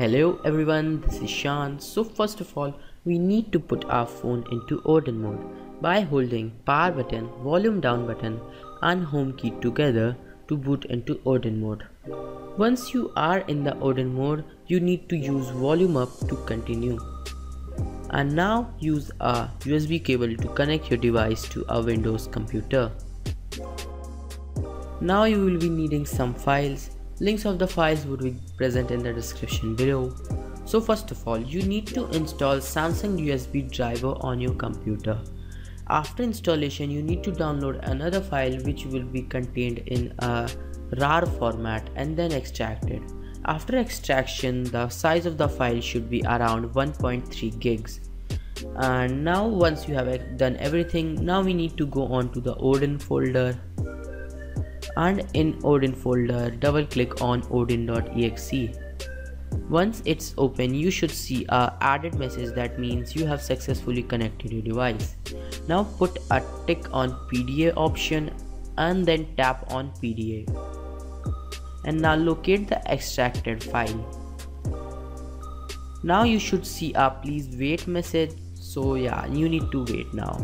Hello everyone, this is Shan. So first of all, we need to put our phone into Odin mode by holding power button, volume down button and home key together to boot into Odin mode. Once you are in the Odin mode, you need to use volume up to continue. And now use a USB cable to connect your device to a Windows computer. Now you will be needing some files Links of the files would be present in the description below. So first of all, you need to install Samsung USB driver on your computer. After installation, you need to download another file which will be contained in a RAR format and then extracted. After extraction, the size of the file should be around 1.3 gigs. And now once you have eh, done everything, now we need to go on to the Odin folder and in Odin folder double click on odin.exe. Once it's open you should see a added message that means you have successfully connected your device. Now put a tick on PDA option and then tap on PDA. And now locate the extracted file. Now you should see a please wait message so yeah you need to wait now.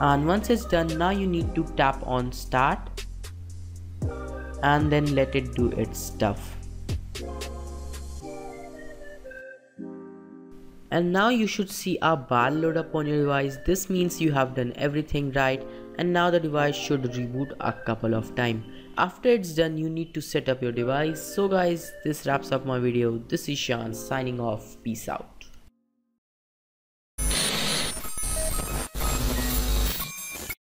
And once it's done now you need to tap on start. And then let it do its stuff. And now you should see a bar load up on your device. This means you have done everything right. And now the device should reboot a couple of times after it's done you need to set up your device. So guys this wraps up my video. This is Shan signing off. Peace out